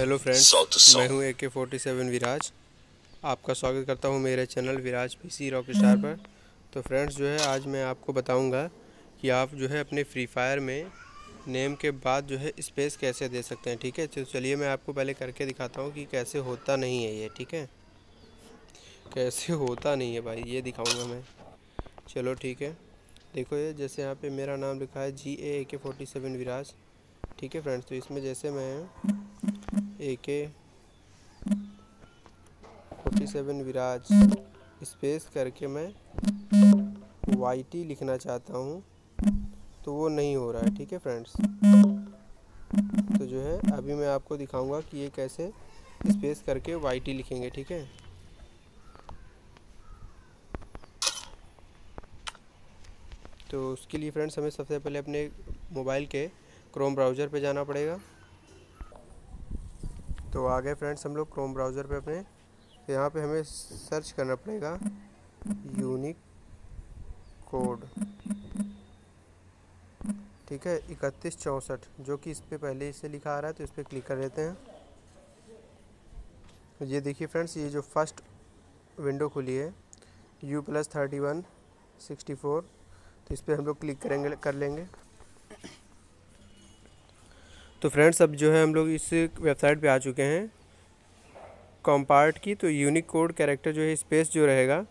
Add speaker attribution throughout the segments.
Speaker 1: Hello friends मैं हूँ ए K forty seven विराज। आपका स्वागत करता हूँ मेरे channel Viraj PC rock star पर। तो फ्रेंड्स जो है आज मैं आपको बताऊँगा कि आप जो है अपने फ्री फायर में नेम के बाद जो है स्पेस कैसे दे सकते हैं ठीक है? तो चलिए मैं आपको पहले करके दिखाता हूँ कि कैसे होता नहीं है ये ठीक है? कैसे होता नहीं है भाई ये दिखाऊँगा मैं। चलो ठीक है। देखो ये जैसे यहाँ पे मेरा नाम लिखा है जी ए के फोर्टी सेवन विराज ठीक है फ्रेंड्स तो इसमें जैसे मैं ए के फोर्टी सेवन विराज स्पेस करके मैं वाई टी लिखना चाहता हूँ तो वो नहीं हो रहा है, ठीक है फ्रेंड्स तो जो है, अभी मैं आपको दिखाऊँगा कि ये कैसे स्पेस करके वाई टी लिखेंगे, ठीक है? तो उसके लिए फ्रेंड्स हमें सबसे पहले अपने मोबाइल के क्रोम ब्राउज़र पे जाना पड़ेगा। तो आ गए फ्रेंड्स हम लोग क्रोम ब्राउज़र पे अपने। तो यहाँ पे हमें सर्च करना पड़ेगा। यूनिक कोड ठीक है? इकतीस चौंसठ, जो कि इस पर पहले इससे लिखा आ रहा है तो इस पर क्लिक कर लेते हैं। ये देखिए फ्रेंड्स ये जो फ़र्स्ट विंडो खुली है U plus thirty one sixty four तो इस पर हम लोग क्लिक करेंगे, कर लेंगे। तो फ्रेंड्स अब जो है हम लोग इस वेबसाइट पे आ चुके हैं। कॉम्पार्ट की तो यूनिक कोड कैरेक्टर जो है स्पेस जो रहेगा,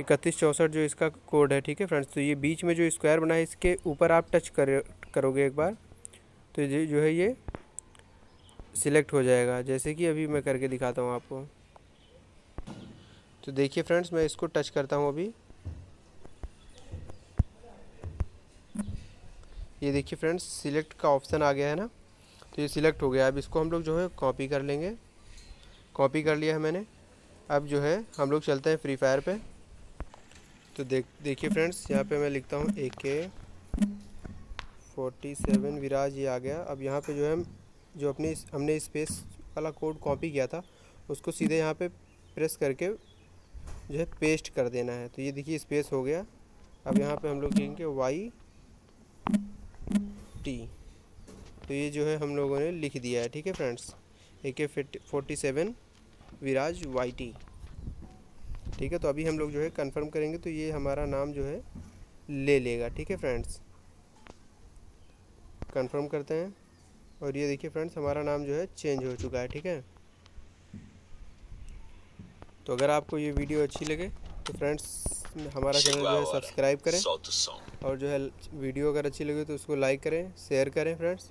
Speaker 1: इकतीस चौंसठ जो इसका कोड है, ठीक है फ्रेंड्स तो ये बीच में जो स्क्वायर बना है, इसके ऊपर आप टच कर, करोगे एक बार तो ये जो है ये सिलेक्ट हो जाएगा। जैसे कि अभी मैं करके दिखाता हूँ आपको। तो देखिए फ्रेंड्स मैं इसको टच करता हूँ अभी। ये देखिए फ्रेंड्स सिलेक्ट का ऑप्शन आ गया है ना? तो ये सिलेक्ट हो गया। अब इसको हम लोग जो है कॉपी कर लेंगे। कॉपी कर लिया है मैंने। अब जो है हम लोग चलते हैं फ्री फायर पे। तो देख, देखिए फ्रेंड्स यहाँ पे मैं लिखता हूँ ए के फोर्टी सेवन विराज, ये आ गया। अब यहाँ पे जो है जो अपनी, हमने स्पेस वाला कोड कॉपी किया था, उसको सीधे यहाँ पे प्रेस करके जो है पेस्ट कर देना है। तो ये देखिए स्पेस हो गया। अब यहाँ पे हम लोग लिखेंगे वाई टी तो ये जो है हम लोगों ने लिख दिया है ठीक है friends A K forty seven Viraj Y T ठीक है तो अभी हम लोग जो है कंफर्म करेंगे तो ये हमारा नाम जो है ले लेगा ठीक है फ्रेंड्स कंफर्म करते हैं। और ये देखिए फ्रेंड्स हमारा नाम जो है चेंज हो चुका है ठीक है? तो अगर आपको ये वीडियो अच्छी लगे तो फ्रेंड्स हमारा चैनल जो है सब्सक्राइब करें। और जो है वीडियो अगर अच्छी लगे तो उसको लाइक करें शेयर करें फ्रेंड्स